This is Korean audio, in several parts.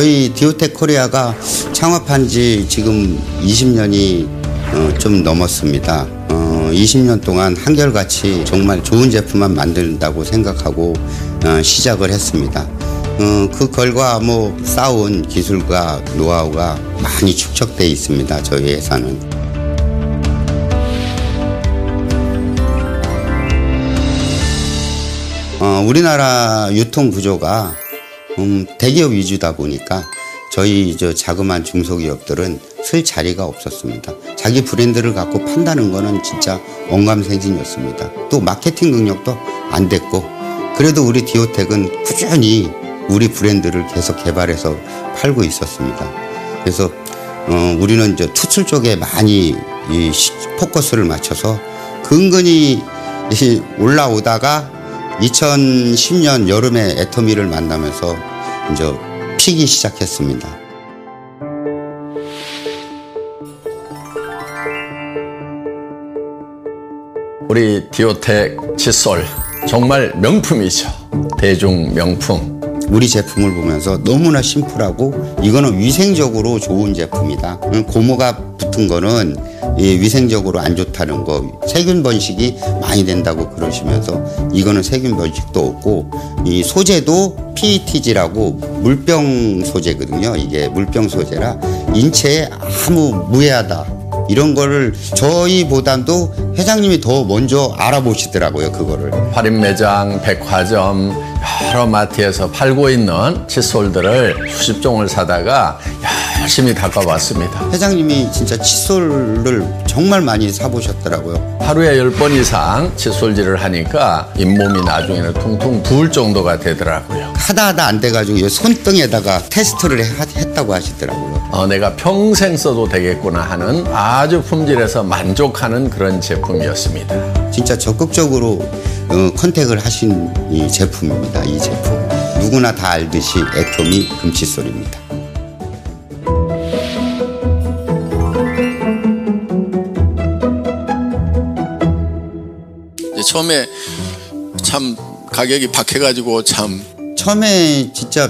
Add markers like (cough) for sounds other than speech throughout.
저희 디오텍 코리아가 창업한 지 지금 20년이 어, 좀 넘었습니다. 어, 20년 동안 한결같이 정말 좋은 제품만 만든다고 생각하고 어, 시작을 했습니다. 어, 그 결과 뭐 쌓아온 기술과 노하우가 많이 축적돼 있습니다. 저희 회사는. 어, 우리나라 유통 구조가 음, 대기업 위주다 보니까 저희 저 자그마한 중소기업들은 쓸 자리가 없었습니다. 자기 브랜드를 갖고 판다는 거는 진짜 언감생진이었습니다. 또 마케팅 능력도 안 됐고 그래도 우리 디오텍은 꾸준히 우리 브랜드를 계속 개발해서 팔고 있었습니다. 그래서 어, 우리는 이제 투출 쪽에 많이 이 포커스를 맞춰서 근근히 올라오다가 2010년 여름에 애터미를 만나면서 이제 피기 시작했습니다. 우리 디오텍 칫솔 정말 명품이죠. 대중 명품. 우리 제품을 보면서 너무나 심플하고 이거는 위생적으로 좋은 제품이다. 고무가 붙은 거는 위생적으로 안 좋다는 거 세균 번식이 많이 된다고 그러시면서 이거는 세균 번식도 없고 이 소재도 PETG라고 물병 소재거든요. 이게 물병 소재라 인체에 아무 무해하다. 이런 거를 저희보다도 회장님이 더 먼저 알아보시더라고요 그거를 할인 매장, 백화점 여러 마트에서 팔고 있는 칫솔들을 수십 종을 사다가 열심히 닦아봤습니다. 회장님이 진짜 칫솔을 정말 많이 사보셨더라고요. 하루에 열 번 이상 칫솔질을 하니까 잇몸이 나중에는 퉁퉁 부을 정도가 되더라고요. 하다 하다 안 돼가지고 손등에다가 테스트를 했다고 하시더라고요. 어, 내가 평생 써도 되겠구나 하는 아주 품질에서 만족하는 그런 제품이었습니다. 진짜 적극적으로 어, 컨택을 하신 이 제품입니다. 이 제품. 누구나 다 알듯이 애터미 금칫솔입니다. 처음에 참 가격이 박해가지고 참 처음에 진짜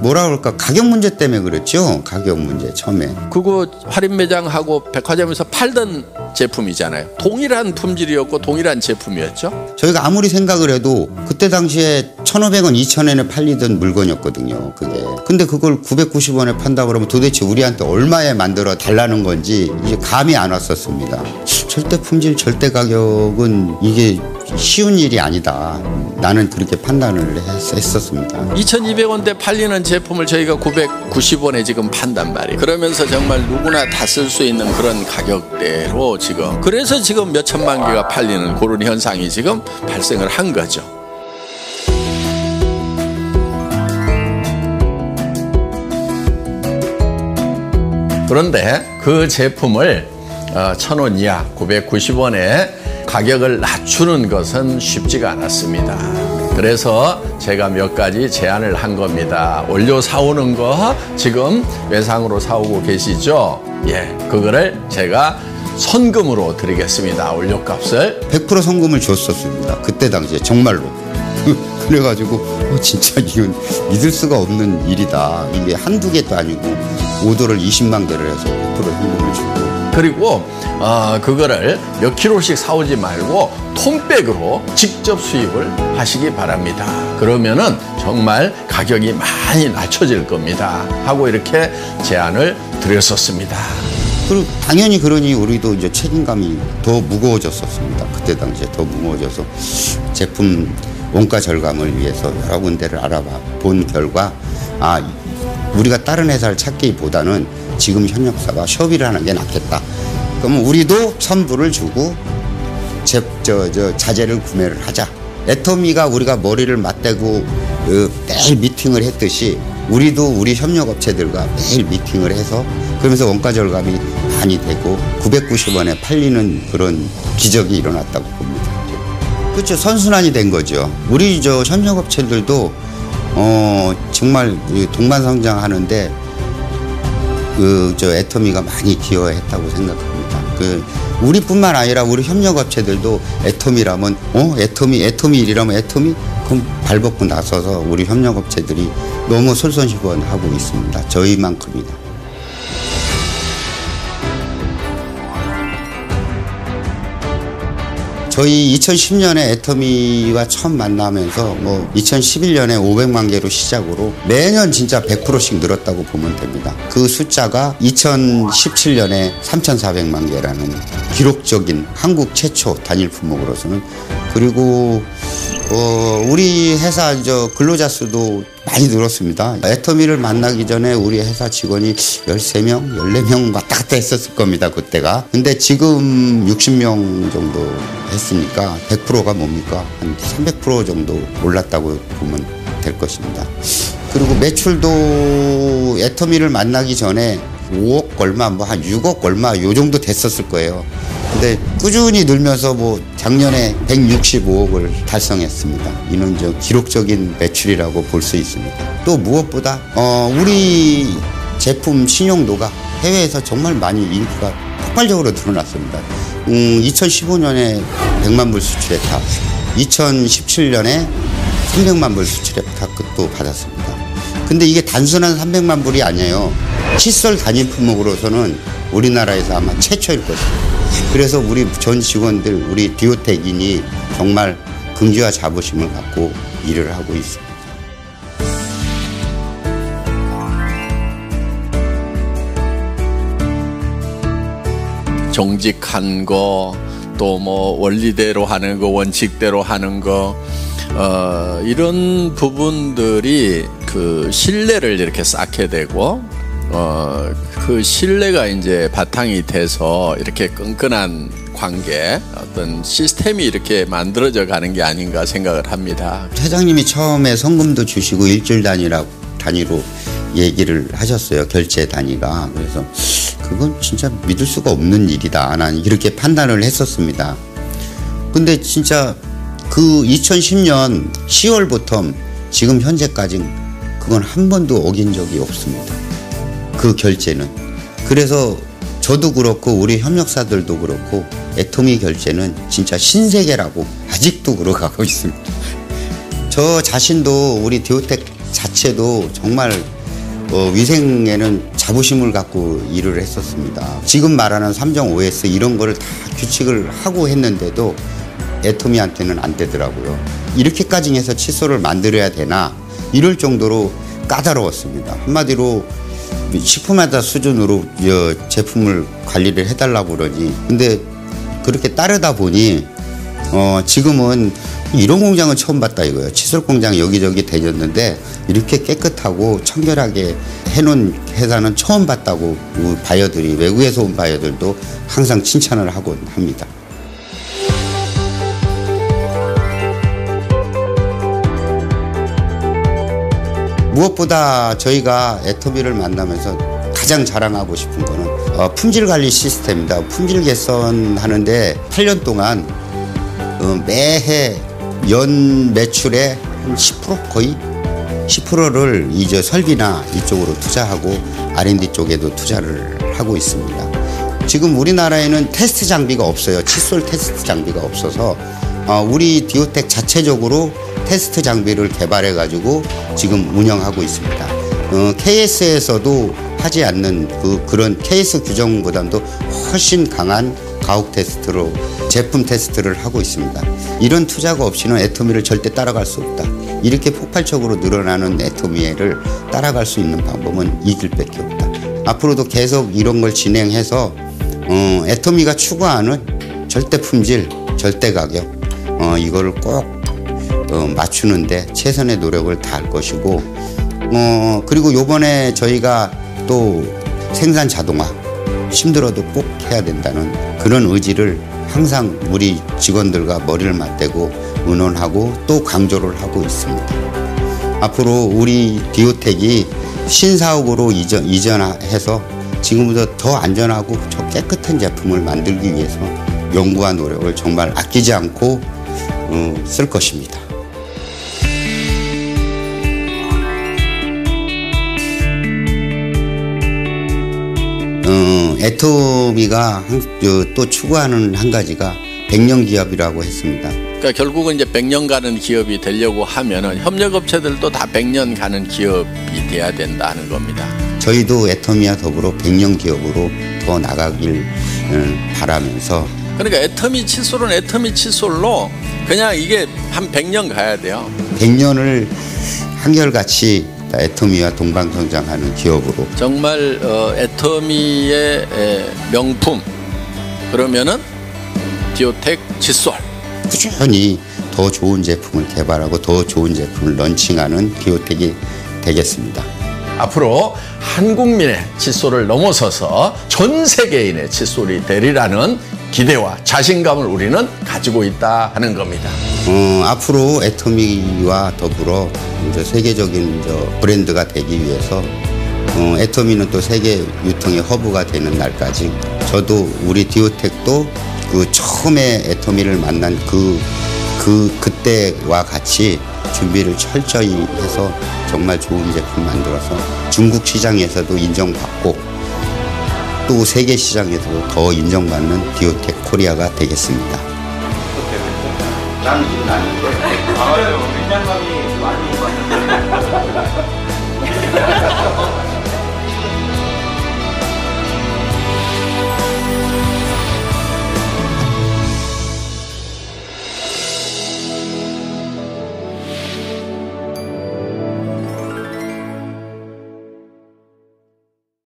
뭐라 그럴까? 가격 문제 때문에 그렇죠? 가격 문제 처음에. 그거 할인 매장하고 백화점에서 팔던 제품이잖아요. 동일한 품질이었고 동일한 제품이었죠? 저희가 아무리 생각을 해도 그때 당시에 1,500원, 2,000원에 팔리던 물건이었거든요 그게. 근데 그걸 990원에 판다 그러면 도대체 우리한테 얼마에 만들어 달라는 건지 이게 감이 안 왔었습니다. 절대 품질 절대 가격은 이게 쉬운 일이 아니다. 나는 그렇게 판단을 했었습니다. 2,200원대 팔리는 제품을 저희가 990원에 지금 판단 말이에요. 그러면서 정말 누구나 다 쓸 수 있는 그런 가격대로 지금 그래서 지금 몇 천만 개가 팔리는 그런 현상이 지금 발생을 한 거죠. 그런데 그 제품을 어, 천원 이하 990원에 가격을 낮추는 것은 쉽지가 않았습니다. 그래서 제가 몇 가지 제안을 한 겁니다. 원료 사오는 거 지금 외상으로 사오고 계시죠? 예, 그거를 제가 선금으로 드리겠습니다. 원료값을. 100% 선금을 줬었습니다. 그때 당시에 정말로. (laughs) 그래가지고 어, 진짜 이건 믿을 수가 없는 일이다. 이게 한두 개도 아니고 오더를 20만 개를 해서 100% 선금을 주고 그리고 어, 그거를 몇 킬로씩 사오지 말고 톤백으로 직접 수입을 하시기 바랍니다. 그러면은 정말 가격이 많이 낮춰질 겁니다. 하고 이렇게 제안을 드렸었습니다. 그리고 당연히 그러니 우리도 이제 책임감이 더 무거워졌었습니다. 그때 당시에 더 무거워져서 제품 원가 절감을 위해서 여러 군데를 알아봐 본 결과 아 우리가 다른 회사를 찾기보다는 지금 현역사가 협의를 하는 게 낫겠다. 그러면 우리도 선불을 주고 제, 저, 저 자재를 구매를 하자. 애터미가 우리가 머리를 맞대고 그 매일 미팅을 했듯이 우리도 우리 협력업체들과 매일 미팅을 해서 그러면서 원가 절감이 많이 되고 990원에 팔리는 그런 기적이 일어났다고 봅니다. 그렇죠. 선순환이 된 거죠. 우리 저 협력업체들도 어 정말 동반성장하는데 그 저 애터미가 많이 기여했다고 생각합니다. 그 우리뿐만 아니라 우리 협력업체들도 애터미라면 어 애터미 애터미 일이라면 애터미 그만큼 발벗고 나서서 우리 협력업체들이 너무 솔선수범하고 있습니다. 저희만큼이나. 저희 2010년에 애터미와 처음 만나면서 뭐 2011년에 500만 개로 시작으로 매년 진짜 100%씩 늘었다고 보면 됩니다. 그 숫자가 2017년에 3,400만 개라는 기록적인 한국 최초 단일 품목으로서는 그리고 어, 우리 회사 저 근로자 수도 많이 늘었습니다. 애터미를 만나기 전에 우리 회사 직원이 13명, 14명 왔다 갔다 했었을 겁니다. 그때가. 근데 지금 60명 정도 했으니까 100%가 뭡니까? 한 300% 정도 올랐다고 보면 될 것입니다. 그리고 매출도 애터미를 만나기 전에 5억 얼마, 뭐 한 6억 얼마 요 정도 됐었을 거예요. 근데 꾸준히 늘면서 뭐 작년에 165억을 달성했습니다. 이는 저 기록적인 매출이라고 볼 수 있습니다. 또 무엇보다 어 우리 제품 신용도가 해외에서 정말 많이 인기가 폭발적으로 드러났습니다. 음, 2015년에 100만 불 수출했다. 2017년에 300만 불 수출했다. 또 받았습니다. 근데 이게 단순한 300만 불이 아니에요. 칫솔 단일 품목으로서는 우리나라에서 아마 최초일 것입니다. 그래서 우리 전 직원들, 우리 디오텍인이 정말 긍지와 자부심을 갖고 일을 하고 있습니다. 정직한 거, 또 뭐 원리대로 하는 거, 원칙대로 하는 거, 어, 이런 부분들이 그 신뢰를 이렇게 쌓게 되고, 어, 그 신뢰가 이제 바탕이 돼서 이렇게 끈끈한 관계, 어떤 시스템이 이렇게 만들어져 가는 게 아닌가 생각을 합니다. 회장님이 처음에 성금도 주시고 일주일 단위라 단위로 얘기를 하셨어요. 결제 단위가. 그래서 그건 진짜 믿을 수가 없는 일이다. 난 이렇게 판단을 했었습니다. 근데 진짜 그 2010년 10월부터 지금 현재까지 그건 한 번도 어긴 적이 없습니다. 그 결제는. 그래서 저도 그렇고 우리 협력사들도 그렇고 애토미 결제는 진짜 신세계라고 아직도 그러가고 있습니다. 저 자신도 우리 디오텍 자체도 정말 어, 위생에는 자부심을 갖고 일을 했었습니다. 지금 말하는 3정 OS 이런 거를 다 규칙을 하고 했는데도 애토미한테는 안 되더라고요. 이렇게까지 해서 칫솔을 만들어야 되나 이럴 정도로 까다로웠습니다. 한마디로 식품회사 수준으로 제품을 관리를 해달라고 그러니 근데 그렇게 따르다 보니 어 지금은 이런 공장은 처음 봤다 이거예요. 칫솔 공장 여기저기 다녔는데 이렇게 깨끗하고 청결하게 해놓은 회사는 처음 봤다고 바이어들이 외국에서 온 바이어들도 항상 칭찬을 하곤 합니다. 무엇보다 저희가 애터비를 만나면서 가장 자랑하고 싶은 거는 어, 품질 관리 시스템입니다. 품질 개선하는데 8년 동안 어, 매해 연 매출의 한 10% 거의 10%를 이제 설비나 이쪽으로 투자하고 R&D 쪽에도 투자를 하고 있습니다. 지금 우리나라에는 테스트 장비가 없어요. 칫솔 테스트 장비가 없어서 어, 우리 디오텍 자체적으로 테스트 장비를 개발해 가지고 지금 운영하고 있습니다. 어, KS에서도 하지 않는 그 그런 KS 규정보다도 훨씬 강한 가혹 테스트로 제품 테스트를 하고 있습니다. 이런 투자가 없이는 애터미를 절대 따라갈 수 없다. 이렇게 폭발적으로 늘어나는 애토미를 따라갈 수 있는 방법은 이 길 밖에 없다. 앞으로도 계속 이런 걸 진행해서 어, 애토미가 추구하는 절대 품질, 절대 가격 어, 이거를 꼭 어, 맞추는데 최선의 노력을 다할 것이고 어, 그리고 요번에 저희가 또 생산 자동화 힘들어도 꼭 해야 된다는 그런 의지를 항상 우리 직원들과 머리를 맞대고 의논하고 또 강조를 하고 있습니다. 앞으로 우리 디오텍이 신사옥으로 이전, 이전해서 지금보다 더 안전하고 더 깨끗한 제품을 만들기 위해서 연구와 노력을 정말 아끼지 않고 어, 쓸 것입니다. 애토미가 또 추구하는 한 가지가 백년 기업이라고 했습니다. 그러니까 결국은 이제 100년 가는 기업이 되려고 하면은 협력업체들도 다 100년 가는 기업이 돼야 된다는 겁니다. 저희도 애터미와 더불어 백년 기업으로 더 나가길 음, 바라면서 그러니까 애터미 칫솔은 애터미 칫솔로 그냥 이게 한 100년 가야 돼요. 백년을 한결같이 애터미와 동방성장하는 기업으로 정말 어, 애터미의 에, 명품 그러면은 디오텍 칫솔. 꾸준히 더 좋은 제품을 개발하고 더 좋은 제품을 런칭하는 기호텍이 되겠습니다. 앞으로 한국민의 칫솔을 넘어서서 전 세계인의 칫솔이 되리라는 기대와 자신감을 우리는 가지고 있다 하는 겁니다. 어, 앞으로 애터미와 더불어 이제 세계적인 저 브랜드가 되기 위해서 어, 애터미는 또 세계 유통의 허브가 되는 날까지 저도 우리 디오텍도 그 처음에 애터미를 만난 그, 그 그때와 같이 준비를 철저히 해서 정말 좋은 제품 만들어서 중국 시장에서도 인정받고 또 세계 시장에서도 더 인정받는 디오텍 코리아가 되겠습니다.